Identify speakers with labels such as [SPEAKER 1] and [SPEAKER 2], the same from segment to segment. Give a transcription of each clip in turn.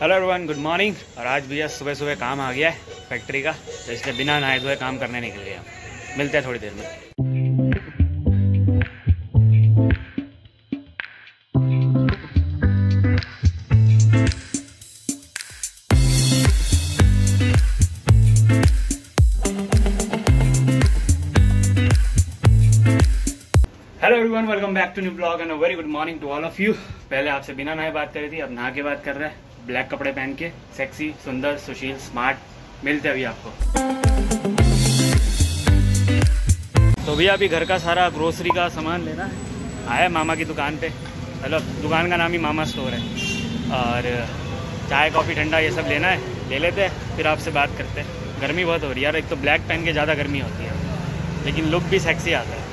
[SPEAKER 1] Hello everyone good morning और आज भैया सुबह सुबह काम आ गया है फैक्ट्री का तो इसलिए बिना नहाए धोए काम करने निकल हम मिलते हैं थोड़ी देर में। Hello everyone welcome back to new vlog and very good morning to all of you पहले आपसे बिना नहाए बात करी थी, अब नहा के बात कर रहे हैं। ब्लैक कपड़े पहन के सेक्सी सुंदर, सुशील स्मार्ट मिलते अभी आपको। तो भैया, अभी घर का सारा ग्रोसरी का सामान लेना है। आया मामा की दुकान पे। मतलब दुकान का नाम ही मामा स्टोर है। और, चाय, कॉफ़ी, ठंडा ये सब लेना है। ले लेते हैं, फिर आपसे बात करते हैं। गर्मी बहुत हो रही है यार, एक तो ब्लैक पहन के ज़्यादा गर्मी होती है। लेकिन लुक भी सेक्सी आता है।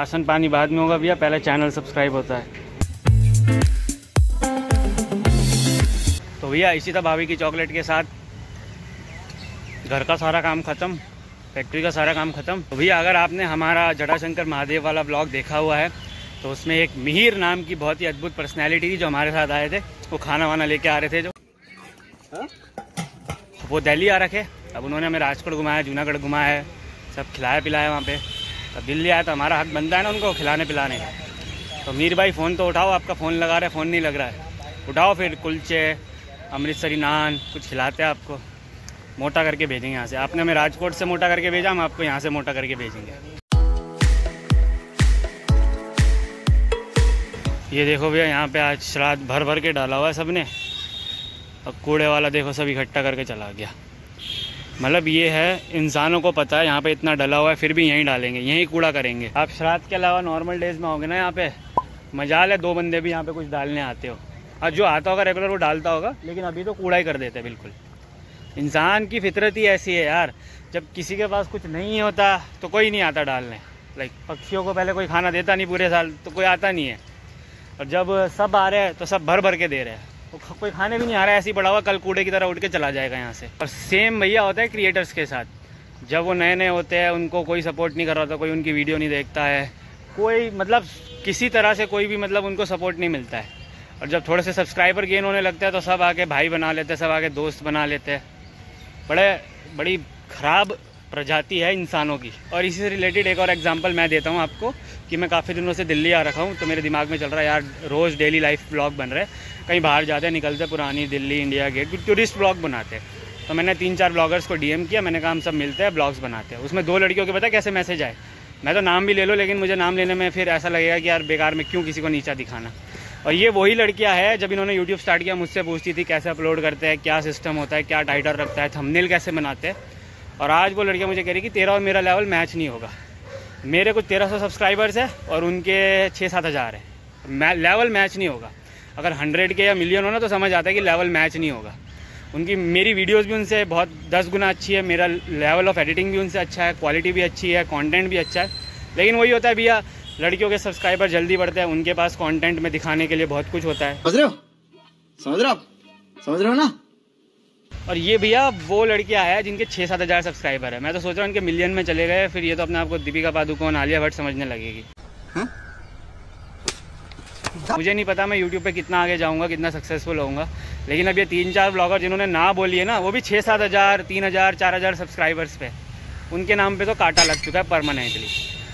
[SPEAKER 1] राशन पानी बाद में होगा भैया पहले चैनल सब्सक्राइब होता है। तो भैया इसी तरह भाभी की चॉकलेट के साथ घर का सारा काम ख़त्म फैक्ट्री का सारा काम ख़त्म। तो भैया अगर आपने हमारा जटाशंकर महादेव वाला ब्लॉग देखा हुआ है तो उसमें एक मिहिर नाम की बहुत ही अद्भुत पर्सनैलिटी थी जो हमारे साथ आए थे। वो खाना वाना लेके आ रहे थे जो। वो दिल्ली आ रखे। अब उन्होंने हमें राजकोट घुमाया जूनागढ़ घुमाया है सब खिलाया पिलाया वहाँ पे। अब दिल्ली आया तो हमारा हक बनता है ना उनको खिलाने पिलाने का। तो मीर भाई फ़ोन तो उठाओ, आपका फ़ोन लगा रहे फ़ोन नहीं लग रहा है। उठाओ फिर कुलचे, अमृतसरी नान, कुछ खिलाते हैं आपको। मोटा करके भेजेंगे यहाँ से। आपने हमें राजकोट से मोटा करके भेजा, हम आपको यहाँ से मोटा करके भेजेंगे। ये देखो भैया, यहाँ पे आज श्राद्ध भर भर के डाला हुआ है सबने। अब कूड़े वाला देखो, सब इकट्ठा करके चला गया। मतलब ये है, इंसानों को पता है, यहाँ पे इतना डला हुआ है, फिर भी यहीं डालेंगे, यहीं कूड़ा करेंगे। आप श्राद्ध के अलावा नॉर्मल डेज़ में होंगे ना यहाँ पे, मजाल है, दो बंदे भी यहाँ पे कुछ डालने आते हो। और जो आता होगा रेगुलर वो डालता होगा, लेकिन अभी तो कूड़ा ही कर देते हैं, बिल्कुल। इंसान की फितरत ही ऐसी है यार, जब किसी के पास कुछ नहीं होता तो कोई नहीं आता डालने। लाइक पक्षियों को पहले कोई खाना देता नहीं पूरे साल तो कोई आता नहीं है। और जब सब आ रहे हैं तो सब भर भर के दे रहे हैं। कोई खाने भी नहीं आ रहा है, ऐसे ही पड़ा हुआ, कल कूड़े की तरह उठ के चला जाएगा यहाँ से। और सेम भैया होता है क्रिएटर्स के साथ। जब वो नए नए होते हैं, उनको कोई सपोर्ट नहीं कर रहा होता, कोई उनकी वीडियो नहीं देखता है। कोई मतलब किसी तरह से कोई भी मतलब उनको सपोर्ट नहीं मिलता है। और जब थोड़े से सब्सक्राइबर गेन होने लगते हैं तो सब आके भाई बना लेते हैं, सब आके दोस्त बना लेते हैं। बड़े, बड़ी ख़राब प्रजाति है इंसानों की। और इसी से रिलेटेड एक और एग्जांपल मैं देता हूँ आपको कि मैं काफ़ी दिनों से दिल्ली आ रखा हूँ तो मेरे दिमाग में चल रहा है, यार, रोज़ डेली लाइफ ब्लॉग बन रहे हैं। कहीं बाहर जाते हैं, निकलते पुरानी Delhi, India Gate tourist vlog बनाते हैं। तो मैंने तीन चार ब्लॉगर्स को डीएम किया, मैंने कहा, हम सब मिलते हैं ब्लॉग्स बनाते हैं। उसमें दो लड़कियों के पता कैसे मैसेज आए? मैं तो नाम भी ले लो, लेकिन मुझे नाम लेने में फिर ऐसा लगेगा कि, यार, बेकार में क्यों किसी को नीचा दिखाना? और ये वही लड़कियाँ है, जब इन्होंने यूट्यूब स्टार्ट किया, मुझसे पूछती थी कैसे अपलोड करते हैं, क्या सिस्टम होता है, क्या टाइटल रखता है थंबनेल कैसे बनाते हैं। और आज वो लड़कियाँ मुझे कह रही कि तेरा और मेरा लेवल मैच नहीं होगा। मेरे कुछ तेरह सौ सब्सक्राइबर्स है और उनके छः सात हज़ार है। लेवल मैच नहीं होगा। अगर हंड्रेड के या मिलियन हो ना तो समझ आता है कि लेवल मैच नहीं होगा। उनकी मेरी वीडियोस भी उनसे बहुत दस गुना अच्छी है। मेरा लेवल ऑफ़ एडिटिंग भी उनसे अच्छा है। क्वालिटी भी अच्छी है। कंटेंट भी अच्छा है। लेकिन वही होता है भैया, लड़कियों के सब्सक्राइबर जल्दी बढ़ते हैं। उनके पास कंटेंट में दिखाने के लिए बहुत कुछ होता है।
[SPEAKER 2] समझ रहे हो? समझ रहे हो समझ रहे हो ना?
[SPEAKER 1] और ये भैया वो लड़कियाँ है जिनके छः सात हज़ार सब्सक्राइबर है। मैं तो सोच रहा हूँ उनके मिलियन में चले गए फिर ये तो अपने आप को दीपिका पादुकोण आलिया भट्ट समझने लगेगी।
[SPEAKER 2] हाँ?
[SPEAKER 1] मुझे नहीं पता मैं यूट्यूब पे कितना आगे जाऊँगा कितना सक्सेसफुल होऊँगा लेकिन अब ये तीन चार ब्लॉगर जिन्होंने ना बोली है ना वो भी छः सात हज़ार तीन हज़ार चार हज़ार सब्सक्राइबर्स पे। उनके नाम पे तो काटा लग चुका है परमानेंटली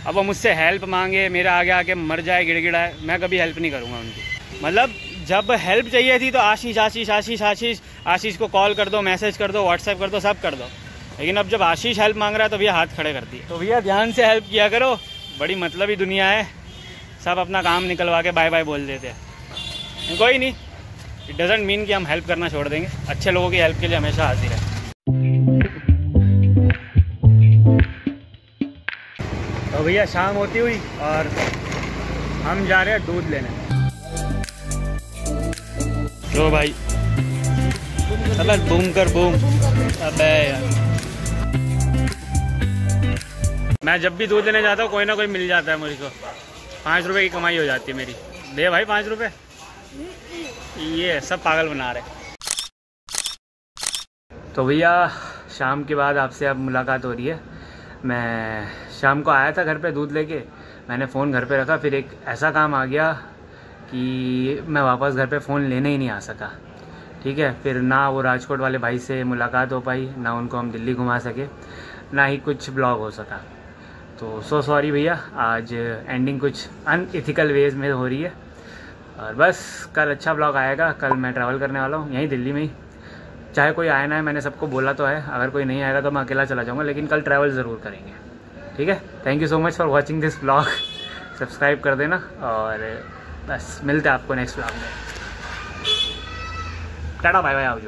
[SPEAKER 1] अब वो मुझसे हेल्प मांगे मेरे आगे आके मर जाए गिड़गिड़ाए मैं कभी हेल्प नहीं करूँगा उनकी। मतलब जब हेल्प चाहिए थी तो आशीष आशीष आशीष आशीष आशीष को कॉल कर दो मैसेज कर दो व्हाट्सएप कर दो, सब कर दो। लेकिन अब जब आशीष हेल्प मांग रहा है तो भैया हाथ खड़े कर दिए। तो भैया ध्यान से हेल्प किया करो। बड़ी मतलब ही दुनिया है। सब अपना काम निकलवा के बाय बाय बोल देते हैं। कोई नहीं। इट डजेंट मीन कि हम हेल्प करना छोड़ देंगे। अच्छे लोगों की हेल्प के लिए हमेशा हाजिर है। तो भैया शाम होती हुई और हम जा रहे हैं दूध लेने। लो भाई। अबे बूम कर बूम अबे मैं जब भी दूध लेने जाता हूँ, कोई ना कोई मिल जाता है मुझको। पाँच रुपए की कमाई हो जाती है मेरी। दे भाई पाँच रुपए। ये सब पागल बना रहे। तो भैया, शाम के बाद आपसे अब मुलाकात हो रही है। मैं शाम को आया था घर पे दूध लेके। मैंने फ़ोन घर पे रखा, फिर एक ऐसा काम आ गया कि मैं वापस घर पे फ़ोन लेने ही नहीं आ सका। ठीक है, फिर ना वो राजकोट वाले भाई से मुलाकात हो पाई, ना उनको हम दिल्ली घुमा सके, ना ही कुछ ब्लॉग हो सका। तो सो सॉरी भैया, आज एंडिंग कुछ अनइथिकल वेज में हो रही है। और बस, कल अच्छा ब्लॉग आएगा, कल मैं ट्रैवल करने वाला हूँ, यहीं दिल्ली में ही। चाहे कोई आए ना है, मैंने सबको बोला तो है, अगर कोई नहीं आएगा तो मैं अकेला चला जाऊँगा, लेकिन कल ट्रैवल ज़रूर करेंगे। ठीक है thank you so much for watching this vlog subscribe कर देना, और बस मिलते हैं आपको नेक्स्ट ब्लॉग में। टाटा बाय बाय आओ